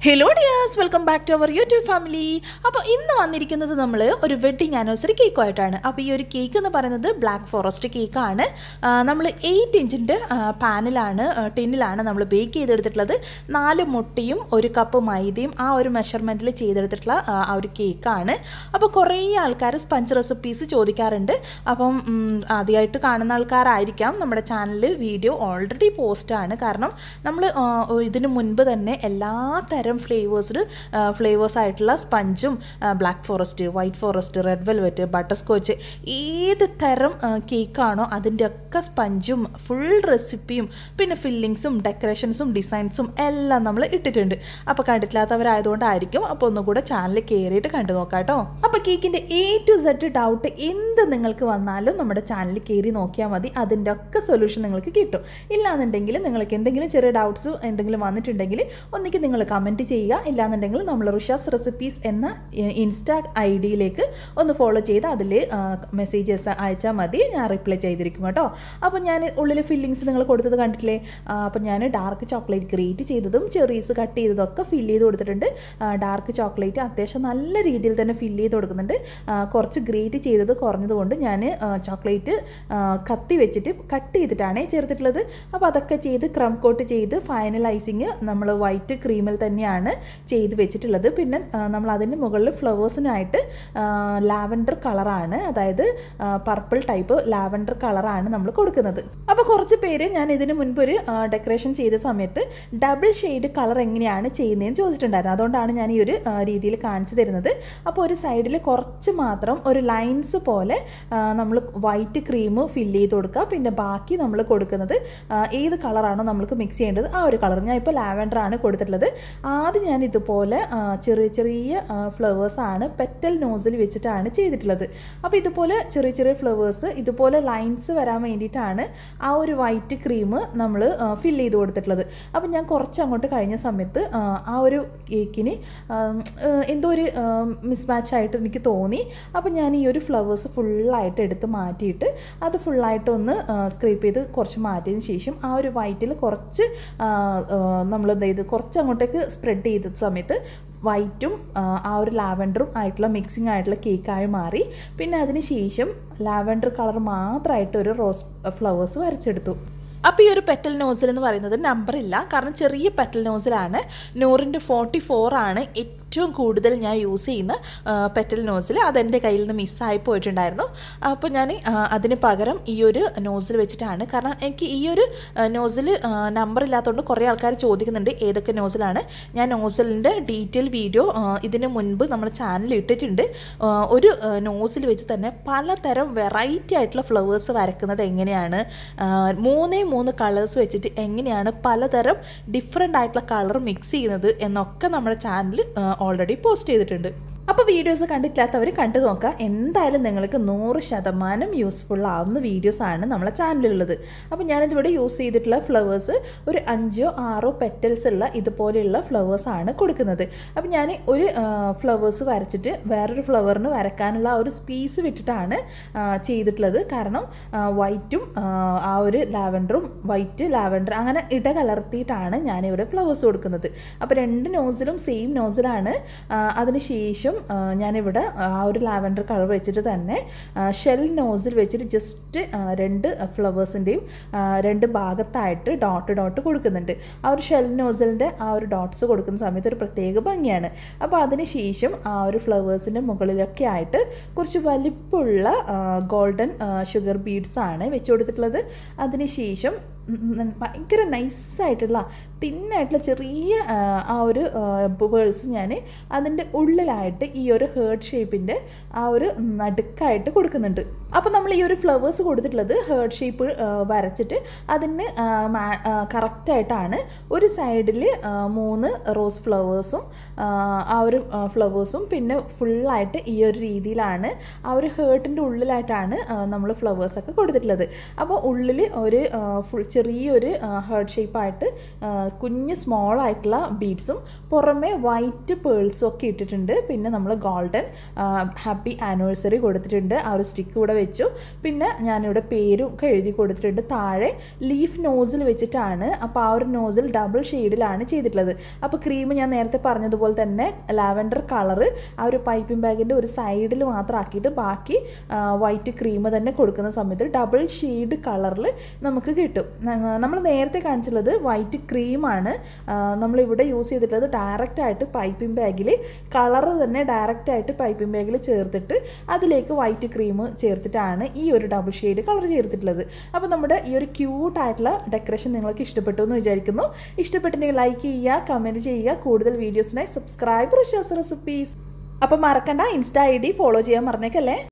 Hello dears welcome back to our YouTube family അപ്പോൾ ഇന്ന് വന്നിരിക്കുന്നത് നമ്മൾ ഒരു വെഡ്ഡിങ് ആനിവേഴ്സറി കേക്കുമായിട്ടാണ് അപ്പോൾ ഈ ഒരു കേക്ക് എന്ന് പറയുന്നത് ബ്ലാക്ക് ഫോറസ്റ്റ് കേക്കാണ് നമ്മൾ എയ്റ്റ് ഇഞ്ചിന്റെ പാനിലാണ് ടിന്നിലാണ് നമ്മൾ ബേക്ക് ചെയ്തെടുത്തിട്ടുള്ളത്. നാല് മുട്ടയും ഒരു കപ്പ് മൈദയും ആ ഒരു മെഷർമെന്റിൽ ചെയ്തെടുത്തിട്ടുള്ള ആ, ഒരു കേക്കാണ് അപ്പോൾ കുറേ ആൾക്കാർ സ്പഞ്ച് റെസിപ്പീസ് ചോദിക്കാറുണ്ട്. അപ്പം ആദ്യമായിട്ട് കാണുന്ന ആൾക്കാരായിരിക്കാം. നമ്മുടെ ചാനലിൽ വീഡിയോ ഓൾറെഡി പോസ്റ്റാണ് കാരണം നമ്മൾ ഇതിന് മുൻപ് തന്നെ എല്ലാ തരം ഫ്ലേവേഴ്സ്ഡ് ഫ്ലേവേഴ്സ് ആയിട്ടുള്ള സ്പഞ്ചും black forest white forest red velvet butterscotch ഏത് തരം കേക്കാണോ അതിന്റെ ഒക്കെ സ്പഞ്ചും ഫുൾ റെസിപ്പിയും പിന്നെ ഫില്ലിങ്സും ഡെക്കറേഷൻസും ഡിസൈൻസും എല്ലാം നമ്മൾ ഇട്ടിട്ടുണ്ട്. അപ്പോൾ കണ്ടിട്ടില്ലാത്തവരായതുകൊണ്ടായിരിക്കും അപ്പോൾ ഒന്നുകൂടെ ചാനൽ കയറിയിട്ട് കണ്ടു നോക്കാം കേട്ടോ. അപ്പോൾ കേക്കിന്റെ എ ടു സെഡ് ഡൗട്ട് എന്ത് നിങ്ങൾക്ക് വന്നാലും നമ്മുടെ ചാനൽ കയറി നോക്കിയാൽ മതി. അതിന്റെ ഒക്കെ സൊല്യൂഷൻ നിങ്ങൾക്ക് കിട്ടും. ഇല്ലാന്നുണ്ടെങ്കിൽ നിങ്ങൾക്ക് എന്തെങ്കിലും ചെറിയ ഡൗട്ട്സ് എന്തെങ്കിലും വന്നിട്ടുണ്ടെങ്കിൽ ഒന്നിക്ക് നിങ്ങൾ കമന്റ് ചെയ്യുക. ഇല്ലാന്നുണ്ടെങ്കിൽ നമ്മൾ റിഷാസ് റെസിപ്പീസ് എന്ന ഇൻസ്റ്റാ ഐ ഡിയിലേക്ക് ഒന്ന് ഫോളോ ചെയ്ത് അതിൽ മെസ്സേജസ് അയച്ചാൽ മതി. ഞാൻ റിപ്ലൈ ചെയ്തിരിക്കും കേട്ടോ. അപ്പോൾ ഞാൻ ഉള്ളിൽ ഫില്ലിങ്സ് നിങ്ങൾ കൊടുത്തത് കണ്ടിട്ടില്ലേ? അപ്പോൾ ഞാൻ ഡാർക്ക് ചോക്ലേറ്റ് ഗ്രേറ്റ് ചെയ്തതും ചെറീസ് കട്ട് ചെയ്തതൊക്കെ ഫില്ല് ചെയ്ത് കൊടുത്തിട്ടുണ്ട്. ഡാർക്ക് ചോക്ലേറ്റ് അത്യാവശ്യം നല്ല രീതിയിൽ തന്നെ ഫില്ല് ചെയ്ത് കൊടുക്കുന്നുണ്ട്. കുറച്ച് ഗ്രേറ്റ് ചെയ്തത് കുറഞ്ഞതുകൊണ്ട് ഞാൻ ചോക്ലേറ്റ് കത്തി വെച്ചിട്ട് കട്ട് ചെയ്തിട്ടാണ് ചേർത്തിട്ടുള്ളത്. അപ്പോൾ അതൊക്കെ ചെയ്ത് ക്രം കോട്ട് ചെയ്ത് ഫൈനലൈസിങ് നമ്മൾ വൈറ്റ് ക്രീമിൽ തന്നെയാണ് ചെയ്ത് വെച്ചിട്ടുള്ളത്. പിന്നെ നമ്മൾ അതിന് മുകളിൽ ഫ്ലവേഴ്സിനായിട്ട് ലാവൻഡർ കളറാണ് അതായത് പർപ്പിൾ ടൈപ്പ് ലാവൻഡർ കളറാണ് നമ്മൾ കൊടുക്കുന്നത്. അപ്പോൾ കുറച്ച് പേര് ഞാൻ ഇതിന് മുൻപ് ഒരു ഡെക്കറേഷൻ ചെയ്ത സമയത്ത് ഡബിൾ ഷെയ്ഡ് കളർ എങ്ങനെയാണ് ചെയ്യുന്നതെന്ന് ചോദിച്ചിട്ടുണ്ടായിരുന്നു. അതുകൊണ്ടാണ് ഞാൻ ഈ ഒരു രീതിയിൽ കാണിച്ചു തരുന്നത്. അപ്പോൾ ഒരു സൈഡിൽ കുറച്ച് മാത്രം ഒരു ലൈൻസ് പോലെ നമ്മൾ വൈറ്റ് ക്രീം ഫില്ല് ചെയ്ത് കൊടുക്കുക. പിന്നെ ബാക്കി നമ്മൾ കൊടുക്കുന്നത് ഏത് കളറാണോ നമ്മൾക്ക് മിക്സ് ചെയ്യേണ്ടത് ആ ഒരു കളർ. ഞാൻ ഇപ്പോൾ ലാവൻഡർ ആണ് കൊടുത്തിട്ടുള്ളത് ആദ്യം ഞാൻ ഇതുപോലെ ചെറിയ ചെറിയ ഫ്ലവേഴ്സാണ് പെറ്റൽ നോസിൽ വെച്ചിട്ടാണ് ചെയ്തിട്ടുള്ളത്. അപ്പോൾ ഇതുപോലെ ചെറിയ ചെറിയ ഫ്ലവേഴ്സ് ഇതുപോലെ ലൈൻസ് വരാൻ വേണ്ടിയിട്ടാണ് ആ ഒരു വൈറ്റ് ക്രീം നമ്മൾ ഫില്ല് ചെയ്ത് കൊടുത്തിട്ടുള്ളത്. അപ്പോൾ ഞാൻ കുറച്ച് അങ്ങോട്ട് കഴിഞ്ഞ സമയത്ത് ആ, ഒരു കേക്കിന് എന്തോ ഒരു മിസ്മാച്ച് ആയിട്ട് എനിക്ക് തോന്നി. അപ്പോൾ ഞാൻ ഈ ഒരു ഫ്ലവേഴ്സ് ഫുള്ളായിട്ട് എടുത്ത് മാറ്റിയിട്ട് അത് ഫുള്ളായിട്ട് ഒന്ന് സ്ക്രീപ്പ് ചെയ്ത് കുറച്ച് മാറ്റിയതിന് ശേഷം ആ ഒരു വൈറ്റിൽ കുറച്ച് നമ്മൾ ചെയ്ത് കുറച്ച് അങ്ങോട്ടേക്ക് സ്പ്രെഡ് ചെയ്ത സമയത്ത് വൈറ്റും ആ ഒരു ലാവൻഡറും ആയിട്ടുള്ള മിക്സിംഗ് ആയിട്ടുള്ള കേക്കായി മാറി. പിന്നെ അതിന് ശേഷം ലാവൻഡർ കളർ മാത്രമായിട്ട് ഒരു റോസ് ഫ്ലവേഴ്സ് വരച്ചെടുത്തു. അപ്പോൾ ഈ ഒരു പെറ്റൽ നോസിൽ എന്ന് പറയുന്നത് നമ്പറില്ല കാരണം ചെറിയ പെറ്റൽ നോസിലാണ് നൂറിന്റെ ഫോർട്ടി ഫോറാണ് ആണ്. ഏറ്റവും കൂടുതൽ ഞാൻ യൂസ് ചെയ്യുന്ന പെറ്റൽ നോസിൽ അതെന്റെ കയ്യിൽ നിന്ന് മിസ്സായി പോയിട്ടുണ്ടായിരുന്നു. അപ്പോൾ ഞാൻ അതിന് പകരം ഈ ഒരു നോസിൽ വെച്ചിട്ടാണ്. കാരണം എനിക്ക് ഈ ഒരു നോസിൽ നമ്പർ ഇല്ലാത്തതുകൊണ്ട് കുറേ ആൾക്കാർ ചോദിക്കുന്നുണ്ട് ഏതൊക്കെ നോസിലാണ്. ഞാൻ നോസിലിന്റെ ഡീറ്റെയിൽ വീഡിയോ ഇതിന് മുൻപ് നമ്മുടെ ചാനലിൽ ഇട്ടിട്ടുണ്ട്. ഒരു നോസിൽ വെച്ച് തന്നെ പലതരം വെറൈറ്റി ആയിട്ടുള്ള ഫ്ലവേഴ്സ് വരക്കുന്നത് എങ്ങനെയാണ് മൂന്നേ മൂന്ന് കളേഴ്സ് വെച്ചിട്ട് എങ്ങനെയാണ് പലതരം ഡിഫറെന്റ് ആയിട്ടുള്ള കളർ മിക്സ് ചെയ്യുന്നത് എന്നൊക്കെ നമ്മുടെ ചാനലിൽ ഓൾറെഡി പോസ്റ്റ് ചെയ്തിട്ടുണ്ട്. അപ്പോൾ വീഡിയോസ് കണ്ടിട്ടില്ലാത്തവർ കണ്ടു നോക്കുക എന്തായാലും നിങ്ങൾക്ക് നൂറ് ശതമാനം യൂസ്ഫുൾ ആവുന്ന വീഡിയോസാണ് നമ്മളെ ചാനലിലുള്ളത് അപ്പോൾ ഞാനിതിവിടെ യൂസ് ചെയ്തിട്ടുള്ള ഫ്ലവേഴ്സ് ഒരു അഞ്ചോ ആറോ പെറ്റൽസ് ഉള്ള ഇതുപോലെയുള്ള ഫ്ലവേഴ്സാണ് കൊടുക്കുന്നത്. അപ്പോൾ ഞാൻ ഒരു ഫ്ലവേഴ്സ് വരച്ചിട്ട് വേറൊരു ഫ്ലവറിന് വരക്കാനുള്ള ഒരു സ്പീസ് വിട്ടിട്ടാണ് ചെയ്തിട്ടുള്ളത്. കാരണം വൈറ്റും ആ ഒരു ലാവൻഡറും വൈറ്റ് ലാവൻഡർ അങ്ങനെ ഇട കലർത്തിയിട്ടാണ് ഞാനിവിടെ ഫ്ലവേഴ്സ് കൊടുക്കുന്നത്. അപ്പോൾ രണ്ട് നോസിലും സെയിം നോസിലാണ് അതിന് ശേഷം ആ, ഞാനിവിടെ ആ ഒരു ലാവൻഡർ കളർ വെച്ചിട്ട് തന്നെ ഷെൽ നോസിൽ വെച്ചിട്ട് ജസ്റ്റ് രണ്ട് ഫ്ലവേഴ്സിന്റെയും രണ്ട് ഭാഗത്തായിട്ട് ഡോട്ട് ഡോട്ട് കൊടുക്കുന്നുണ്ട്. ആ ഒരു ഷെൽ നോസിലിന്റെ ആ ഒരു ഡോട്ട്സ് കൊടുക്കുന്ന സമയത്ത് ഒരു പ്രത്യേക ഭംഗിയാണ്. അപ്പോൾ അതിന് ശേഷം ആ ഒരു ഫ്ലവേഴ്സിന്റെ മുകളിലൊക്കെ ആയിട്ട് കുറച്ച് വലിപ്പമുള്ള ഗോൾഡൻ ഷുഗർ ബീഡ്സ് ആണ് വെച്ച് കൊടുത്തിട്ടുള്ളത്. അതിന് ശേഷം ഉം, ഭയങ്കര നൈസായിട്ടുള്ള തിന്നായിട്ടുള്ള ചെറിയ ആ, ഒരു ബേൾസ് ഞാൻ അതിന്റെ ഉള്ളിലായിട്ട് ഈ ഒരു ഹേർട്ട് ഷേപ്പിന്റെ ആ ഒരു നടുക്കായിട്ട് കൊടുക്കുന്നുണ്ട്. അപ്പോൾ നമ്മൾ ഈ ഒരു ഫ്ലവേഴ്സ് കൊടുത്തിട്ടുള്ളത് ഹേർട്ട് ഷേപ്പ് വരച്ചിട്ട് അതിന് കറക്റ്റായിട്ടാണ് ഒരു സൈഡിൽ മൂന്ന് റോസ് ഫ്ലവേഴ്സും ആ ഒരു ഫ്ലവേഴ്സും പിന്നെ ഫുള്ളായിട്ട് ഈ ഒരു രീതിയിലാണ് ആ ഒരു ഹേർട്ടിന്റെ ഉള്ളിലായിട്ടാണ് നമ്മൾ ഫ്ലവേഴ്സൊക്കെ കൊടുത്തിട്ടുള്ളത്. അപ്പോൾ ഉള്ളിൽ ഒരു ഫുൾ ചെറിയൊരു ഹേർട്ട് ഷേപ്പായിട്ട് കുഞ്ഞ് സ്മോൾ ആയിട്ടുള്ള ബീഡ്സും പുറമെ വൈറ്റ് പേൾസും ഒക്കെ ഇട്ടിട്ടുണ്ട്. പിന്നെ നമ്മൾ ഗോൾഡൻ ഹാപ്പി ആനിവേഴ്സറി കൊടുത്തിട്ടുണ്ട്. ആ ഒരു സ്റ്റിക്ക് കൂടെ വെച്ചു. പിന്നെ ഞാനിവിടെ പേരും ഒക്കെ എഴുതി കൊടുത്തിട്ടുണ്ട്. താഴെ ലീഫ് നോസിൽ വെച്ചിട്ടാണ്. അപ്പോൾ ആ ഒരു നോസിൽ ഡബിൾ ഷെയ്ഡിലാണ് ചെയ്തിട്ടുള്ളത്. അപ്പോൾ ക്രീം ഞാൻ നേരത്തെ പറഞ്ഞതുപോലെ തന്നെ ലാവൻഡർ കളറ് ആ ഒരു പൈപ്പിംഗ് ബാഗിന്റെ ഒരു സൈഡിൽ മാത്രം ആക്കിയിട്ട് ബാക്കി വൈറ്റ് ക്രീം തന്നെ കൊടുക്കുന്ന സമയത്ത് ഡബിൾ ഷെയ്ഡ് കളറിൽ നമുക്ക് കിട്ടും. നമ്മൾ നേരത്തെ കാണിച്ചുള്ളത് വൈറ്റ് ക്രീമാണ് നമ്മളിവിടെ യൂസ് ചെയ്തിട്ടുള്ളത് ഡയറക്റ്റായിട്ട് പൈപ്പിംഗ് ബാഗിൽ കളറ് തന്നെ ഡയറക്റ്റായിട്ട് പൈപ്പിംഗ് ബാഗിൽ ചേർത്തിട്ട് അതിലേക്ക് വൈറ്റ് ക്രീം ചേർത്തിട്ടാണ് ഈ ഒരു ഡബിൾ ഷെയ്ഡ് കളർ ചേർത്തിട്ടുള്ളത്. അപ്പോൾ നമ്മുടെ ഈ ഒരു ക്യൂട്ടായിട്ടുള്ള ഡെക്കറേഷൻ നിങ്ങൾക്ക് ഇഷ്ടപ്പെട്ടു എന്ന് വിചാരിക്കുന്നു. ഇഷ്ടപ്പെട്ടിട്ടുണ്ടെങ്കിൽ ലൈക്ക് ചെയ്യുക കമന്റ് ചെയ്യുക കൂടുതൽ വീഡിയോസിനായി സബ്സ്ക്രൈബ് റിഷാസ് റെസിപ്പീസ് അപ്പോൾ മറക്കണ്ട ഇൻസ്റ്റ ഐ ഡി ഫോളോ ചെയ്യാൻ മറന്നേക്കല്ലേ?